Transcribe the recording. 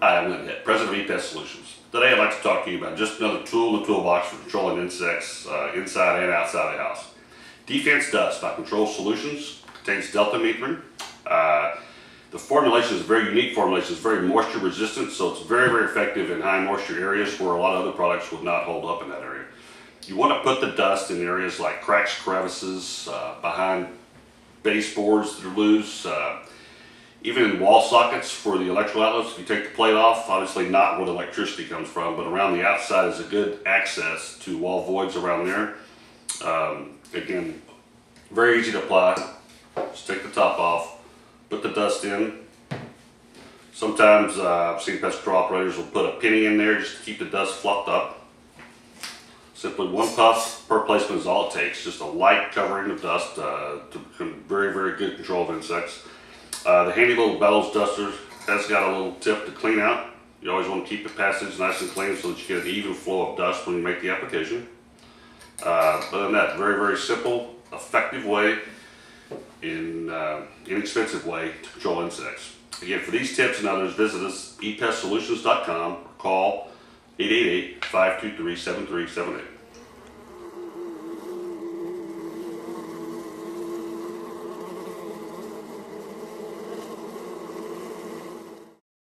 Hi, I'm Lynn Hitt, President of E-Pest Solutions. Today I'd like to talk to you about just another tool in the toolbox for controlling insects uh, inside and outside the house. D-Fense Dust by Control Solutions contains deltamethrin. Uh, the formulation is a very unique formulation. It's very moisture resistant, so it's very, very effective in high moisture areas where a lot of other products would not hold up in that area. You want to put the dust in areas like cracks, crevices, uh, behind baseboards that are loose, uh, even in wall sockets for the electrical outlets, if you take the plate off, obviously not where the electricity comes from, but around the outside is a good access to wall voids around there. Um, again, very easy to apply. Just take the top off, put the dust in. Sometimes uh, I've seen pest control operators will put a penny in there just to keep the dust fluffed up. Simply one puff per placement is all it takes. Just a light covering of dust uh, to very, very good control of insects. Uh, the handy little bellows duster has got a little tip to clean out. You always want to keep the passage nice and clean so that you get an even flow of dust when you make the application. Uh, other than that, very, very simple, effective way, in uh, inexpensive way to control insects. Again, for these tips and others, visit us epestsolutions.com or call 888-523-7378.